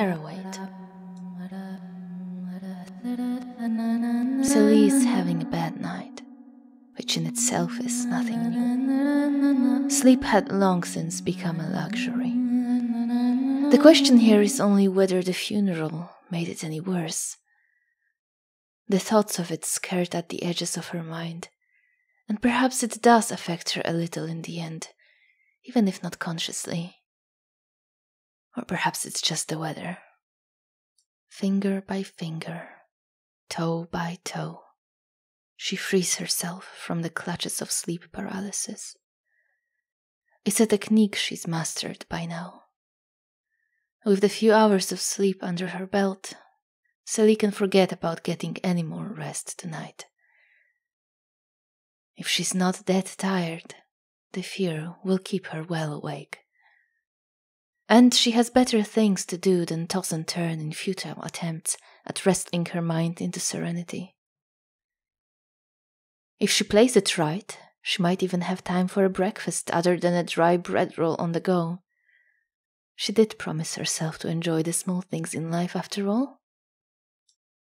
Paraweight. Celie is having a bad night, which in itself is nothing new. Sleep had long since become a luxury. The question here is only whether the funeral made it any worse. The thoughts of it scared at the edges of her mind, and perhaps it does affect her a little in the end, even if not consciously. Or perhaps it's just the weather. Finger by finger, toe by toe, she frees herself from the clutches of sleep paralysis. It's a technique she's mastered by now. With the few hours of sleep under her belt, Celie can forget about getting any more rest tonight. If she's not that tired, the fear will keep her well awake. And she has better things to do than toss and turn in futile attempts at wrestling her mind into serenity. If she plays it right, she might even have time for a breakfast other than a dry bread roll on the go. She did promise herself to enjoy the small things in life after all.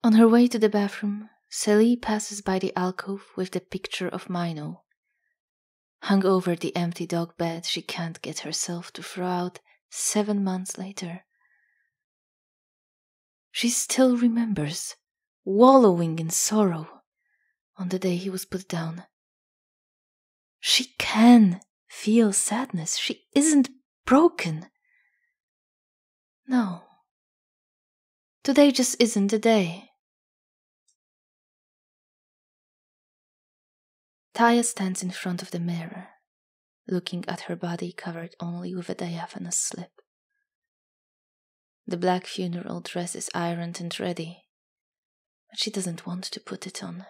On her way to the bathroom, Celie passes by the alcove with the picture of Mino. Hung over the empty dog bed she can't get herself to throw out seven months later. She still remembers wallowing in sorrow on the day he was put down. She can feel sadness. She isn't broken. No. Today just isn't the day. Taya stands in front of the mirror, looking at her body covered only with a diaphanous slip. The black funeral dress is ironed and ready, but she doesn't want to put it on.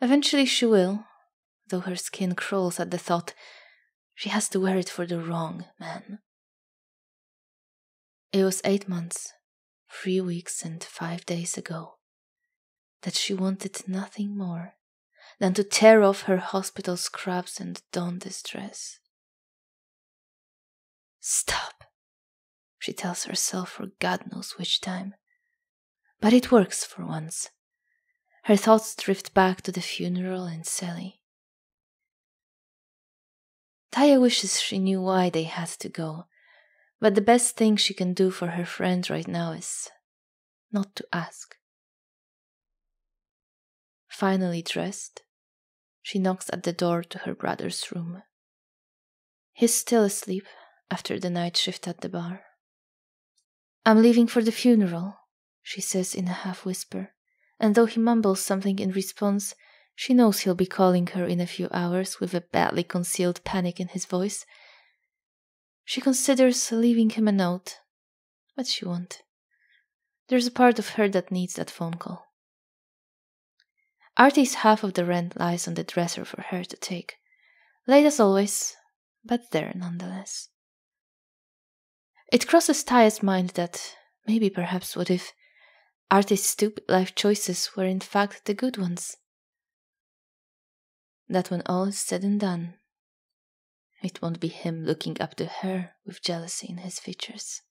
Eventually she will, though her skin crawls at the thought she has to wear it for the wrong man. It was eight months, three weeks, and five days ago that she wanted nothing more than to tear off her hospital scrubs and don this dress. Stop, she tells herself for God knows which time. But it works for once. Her thoughts drift back to the funeral and Celie. Taya wishes she knew why they had to go, but the best thing she can do for her friend right now is not to ask. Finally dressed, she knocks at the door to her brother's room. He's still asleep after the night shift at the bar. I'm leaving for the funeral, she says in a half whisper, and though he mumbles something in response, she knows he'll be calling her in a few hours with a badly concealed panic in his voice. She considers leaving him a note, but she won't. There's a part of her that needs that phone call. Artie's half of the rent lies on the dresser for her to take. Late as always, but there nonetheless. It crosses Taya's mind that maybe perhaps what if Artie's stupid life choices were in fact the good ones? That when all is said and done, it won't be him looking up to her with jealousy in his features.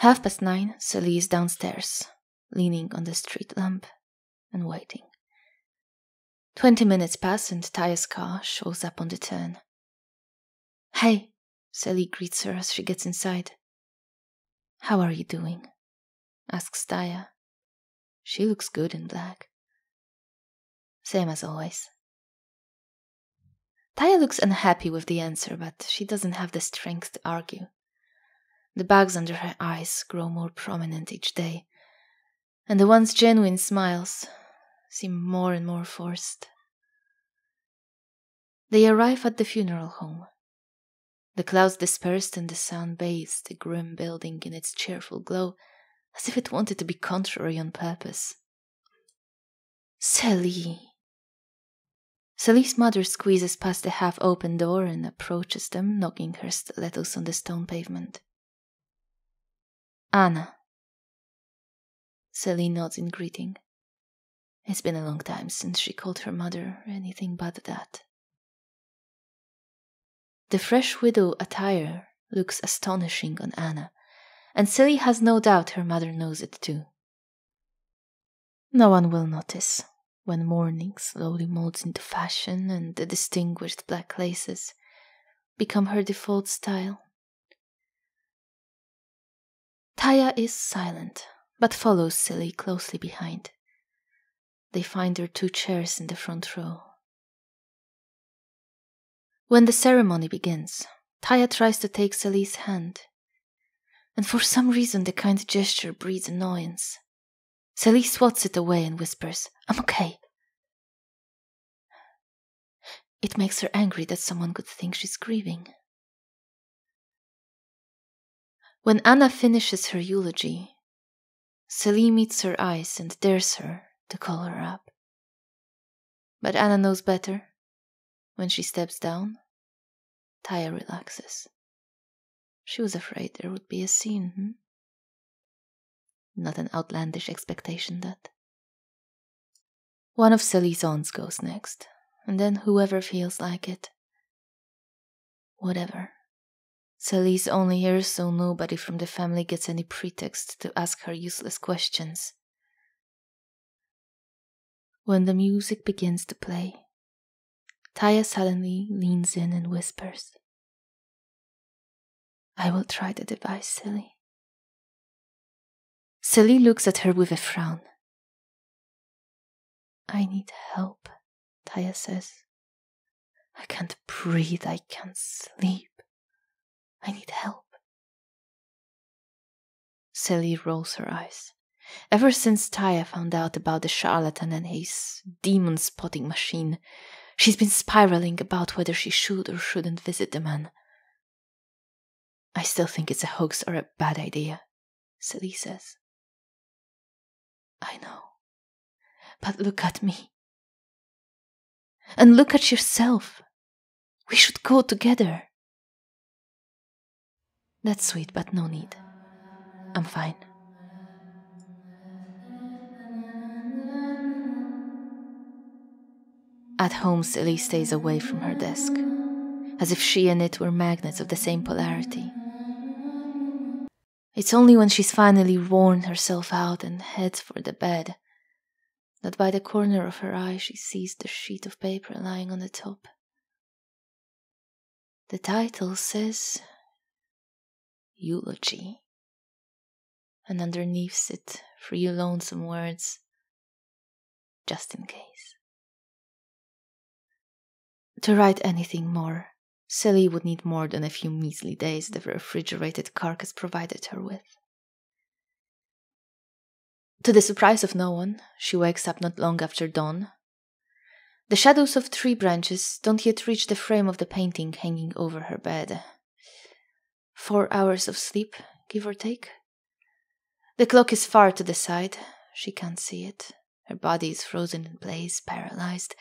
Half past nine, Celie is downstairs, leaning on the street lamp and waiting. Twenty minutes pass and Taya's car shows up on the turn. Hey, Celie greets her as she gets inside. How are you doing? asks Taya. She looks good in black. Same as always. Taya looks unhappy with the answer, but she doesn't have the strength to argue. The bags under her eyes grow more prominent each day, and the once genuine smiles seem more and more forced. They arrive at the funeral home. The clouds dispersed and the sun bathes the grim building in its cheerful glow, as if it wanted to be contrary on purpose. Celie! Celie's mother squeezes past the half open door and approaches them, knocking her stilettos on the stone pavement. Anna. Celie nods in greeting. It's been a long time since she called her mother anything but that. The fresh widow attire looks astonishing on Anna, and Celie has no doubt her mother knows it too. No one will notice when mourning slowly molds into fashion and the distinguished black laces become her default style. Taya is silent, but follows Celie closely behind. They find their two chairs in the front row. When the ceremony begins, Taya tries to take Celie's hand, and for some reason the kind gesture breeds annoyance. Celie swats it away and whispers, I'm okay. It makes her angry that someone could think she's grieving. When Anna finishes her eulogy, Celie meets her eyes and dares her to call her up. But Anna knows better. When she steps down, Taya relaxes. She was afraid there would be a scene. Hmm? Not an outlandish expectation, that. One of Celie's aunts goes next, and then whoever feels like it. Whatever. Celie's only here so nobody from the family gets any pretext to ask her useless questions. When the music begins to play, Taya suddenly leans in and whispers, I will try the device, Celie. Celie looks at her with a frown. I need help, Taya says. I can't breathe, I can't sleep. I need help. Celie rolls her eyes. Ever since Taya found out about the charlatan and his demon spotting machine, she's been spiraling about whether she should or shouldn't visit the man. I still think it's a hoax or a bad idea, Celie says. I know. But look at me. And look at yourself. We should go together. That's sweet, but no need. I'm fine. At home, Celie stays away from her desk, as if she and it were magnets of the same polarity. It's only when she's finally worn herself out and heads for the bed that by the corner of her eye she sees the sheet of paper lying on the top. The title says Eulogy, and underneath it three lonesome words, just in case. To write anything more Celie would need more than a few measly days the refrigerated carcass provided her with. To the surprise of no one, she wakes up not long after dawn. The shadows of tree branches don't yet reach the frame of the painting hanging over her bed. Four hours of sleep, give or take. The clock is far to the side. She can't see it. Her body is frozen in place, paralyzed,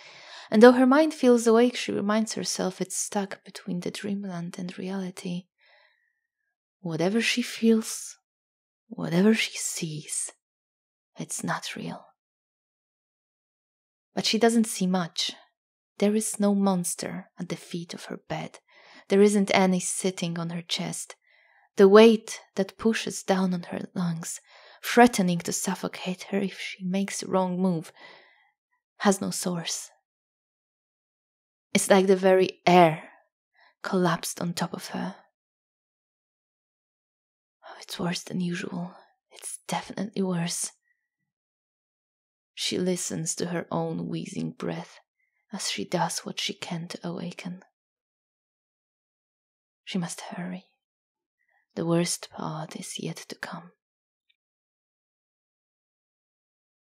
and though her mind feels awake, she reminds herself it's stuck between the dreamland and reality. Whatever she feels, whatever she sees, it's not real. But she doesn't see much. There is no monster at the feet of her bed. There isn't any sitting on her chest. The weight that pushes down on her lungs, threatening to suffocate her if she makes the wrong move, has no source. It's like the very air collapsed on top of her. Oh, it's worse than usual. It's definitely worse. She listens to her own wheezing breath as she does what she can to awaken. She must hurry. The worst part is yet to come.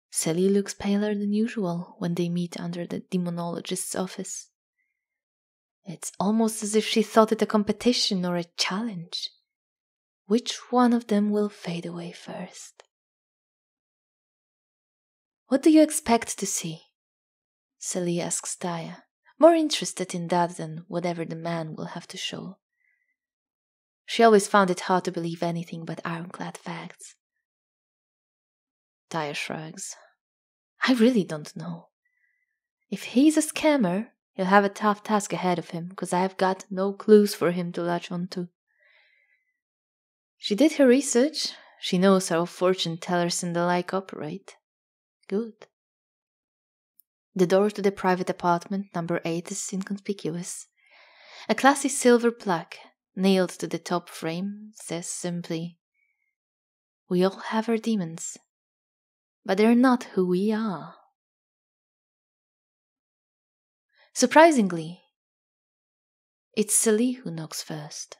Celie looks paler than usual when they meet under the demonologist's office. It's almost as if she thought it a competition or a challenge. Which one of them will fade away first? What do you expect to see? Celie asks Taya, more interested in that than whatever the man will have to show. She always found it hard to believe anything but ironclad facts. Taya shrugs. I really don't know. If he's a scammer, He'll have a tough task ahead of him, because I've got no clues for him to latch onto. She did her research. She knows how fortune tellers and the like operate. Good. The door to the private apartment, number 8, is inconspicuous. A classy silver plaque, nailed to the top frame, says simply We all have our demons, but they're not who we are. Surprisingly, it's Celie who knocks first.